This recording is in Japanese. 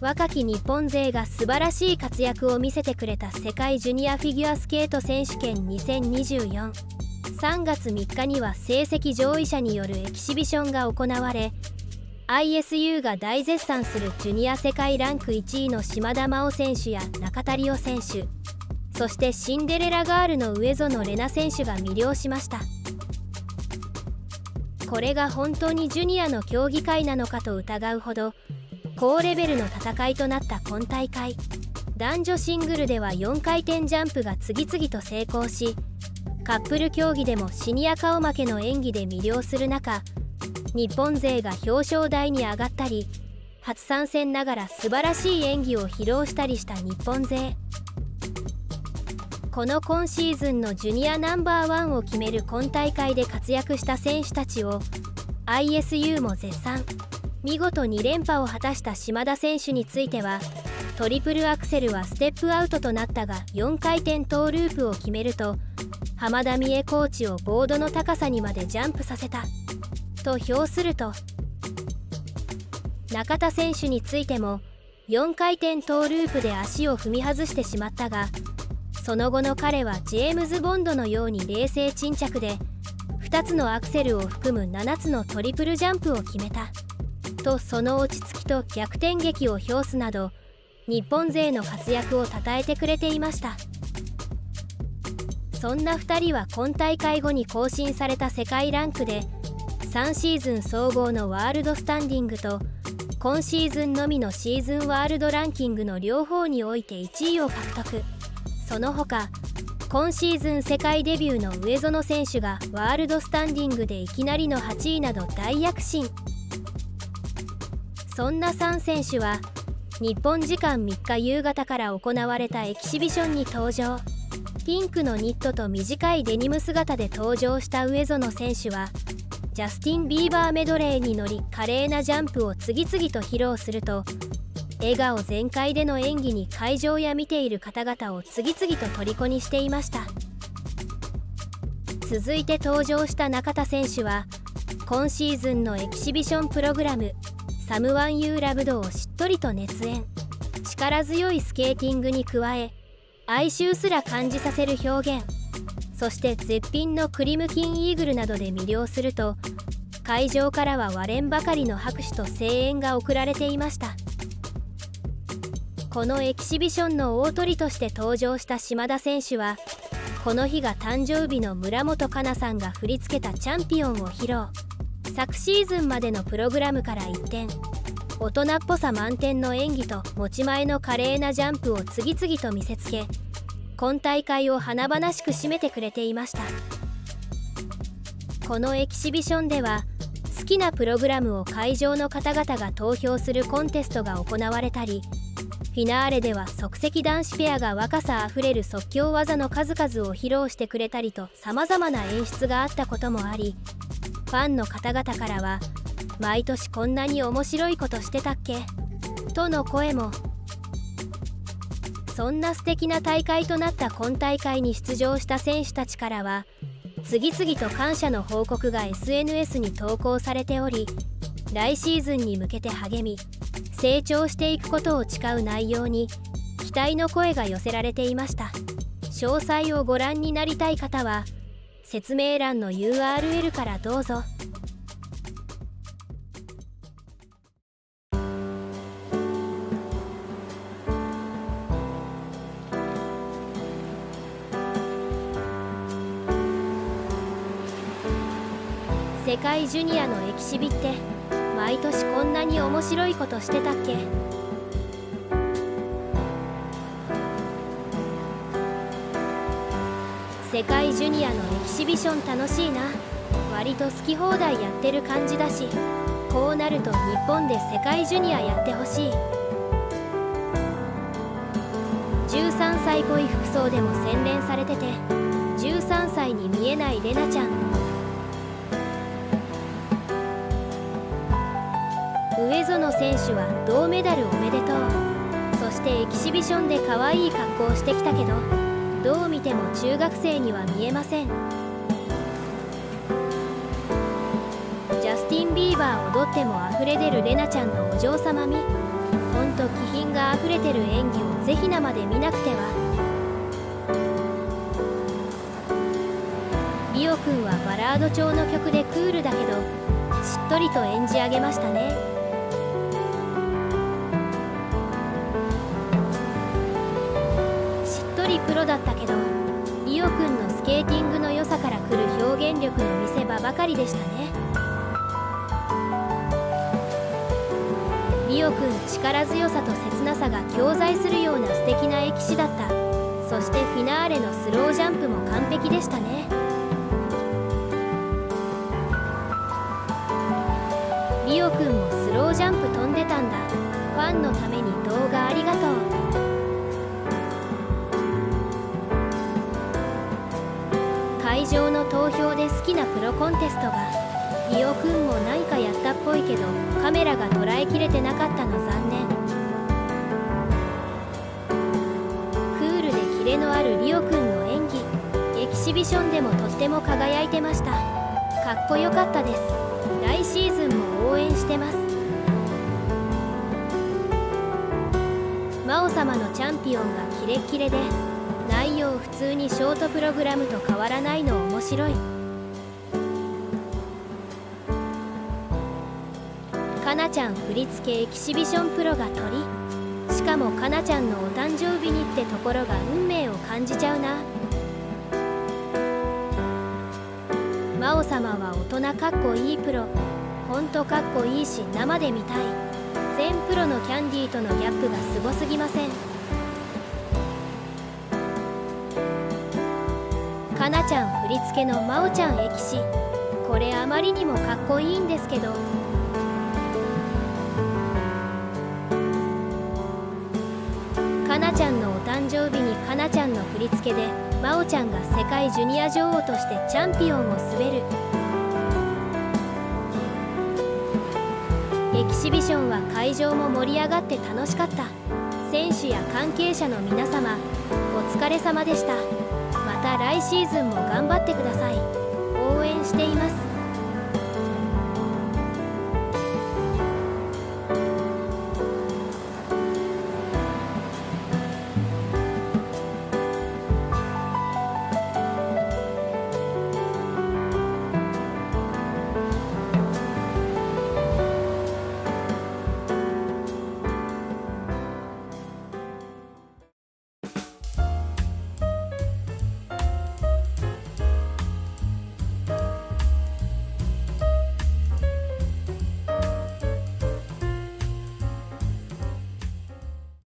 若き日本勢が素晴らしい活躍を見せてくれた世界ジュニアフィギュアスケート選手権20243月3日には成績上位者によるエキシビションが行われ ISU が大絶賛するジュニア世界ランク1位の島田真央選手や中田理央選手そしてシンデレラガールの上園玲奈選手が魅了しました。これが本当にジュニアの競技会なのかと疑うほど高レベルの戦いとなった今大会。男女シングルでは4回転ジャンプが次々と成功しカップル競技でもシニア顔負けの演技で魅了する中日本勢が表彰台に上がったり初参戦ながら素晴らしい演技を披露したりした日本勢。この今シーズンのジュニアナンバーワンを決める今大会で活躍した選手たちを ISU も絶賛。見事2連覇を果たした島田選手についてはトリプルアクセルはステップアウトとなったが4回転トーループを決めると浜田美恵コーチをボードの高さにまでジャンプさせたと評すると中田選手についても4回転トーループで足を踏み外してしまったがその後の彼はジェームズ・ボンドのように冷静沈着で2つのアクセルを含む7つのトリプルジャンプを決めた。とその落ち着きと逆転劇を評すなど日本勢の活躍を称えてくれていました。そんな2人は今大会後に更新された世界ランクで3シーズン総合のワールドスタンディングと今シーズンのみのシーズンワールドランキングの両方において1位を獲得。その他今シーズン世界デビューの上園選手がワールドスタンディングでいきなりの8位など大躍進。そんな3選手は日本時間3日夕方から行われたエキシビションに登場。ピンクのニットと短いデニム姿で登場した上園選手はジャスティン・ビーバーメドレーに乗り華麗なジャンプを次々と披露すると笑顔全開での演技に会場や見ている方々を次々と虜にしていました。続いて登場した中田選手は今シーズンのエキシビションプログラム Someone You Loved をしっとりと熱演。力強いスケーティングに加え哀愁すら感じさせる表現。そして絶品のクリムキンイーグルなどで魅了すると会場からは割れんばかりの拍手と声援が送られていました。このエキシビションの大鳥として登場した島田選手はこの日が誕生日の村本哉中さんが振り付けた「チャンピオン」を披露。昨シーズンまでのプログラムから一転大人っぽさ満点の演技と持ち前の華麗なジャンプを次々と見せつけ今大会を華々しく締めてくれていました。このエキシビションでは好きなプログラムを会場の方々が投票するコンテストが行われたりフィナーレでは即席男子ペアが若さあふれる即興技の数々を披露してくれたりとさまざまな演出があったこともありファンの方々からは「毎年こんなに面白いことしてたっけ?」との声もそんな素敵な大会となった今大会に出場した選手たちからは次々と感謝の報告が SNS に投稿されており来シーズンに向けて励み成長していくことを誓う内容に期待の声が寄せられていました詳細をご覧になりたい方は「説明欄の URL からどうぞ。世界ジュニアのエキシビって毎年こんなに面白いことしてたっけ？世界ジュニアのエキシビション楽しいな。割と好き放題やってる感じだしこうなると日本で世界ジュニアやってほしい。13歳っぽい服装でも洗練されてて13歳に見えないレナちゃん。上園選手は銅メダルおめでとう。そしてエキシビションで可愛い格好をしてきたけどどう見ても中学生には見えません。ジャスティン・ビーバー踊っても溢れ出るレナちゃんのお嬢様み。ほんと気品があふれてる演技をぜひ生で見なくては。リオくんはバラード調の曲でクールだけどしっとりと演じ上げましたね。りプロだったけどリオくんのスケーティングの良さからくる表現力の見せ場ばかりでしたね。リオくん力強さと切なさが共在するような素敵な歴史だった。そしてフィナーレのスロージャンプも完璧でしたね。リオくんもスロージャンプ飛んでたんだ。ファンのために動画ありがとう。きなプロコンテストがリオくんも何かやったっぽいけどカメラが捉えきれてなかったの残念。クールでキレのあるリオくんの演技。エキシビションでもとっても輝いてました。かっこよかったです。来シーズンも応援してます。魔王様のチャンピオンがキレッキレで。内容普通にショートプログラムと変わらないの面白い。ちゃん振り付けエキシビションプロがトリしかもかなちゃんのお誕生日にってところが運命を感じちゃうな。魔王様は大人かっこいいプロほんとかっこいいし生で見たい。全プロのキャンディーとのギャップがすごすぎません。かなちゃん振り付けのまおちゃんエキシ。これあまりにもかっこいいんですけどかなちゃんのお誕生日にかなちゃんの振り付けでまおちゃんが世界ジュニア女王としてチャンピオンを滑る。エキシビションは会場も盛り上がって楽しかった。選手や関係者の皆様お疲れ様でした。また来シーズンも頑張ってください。応援しています。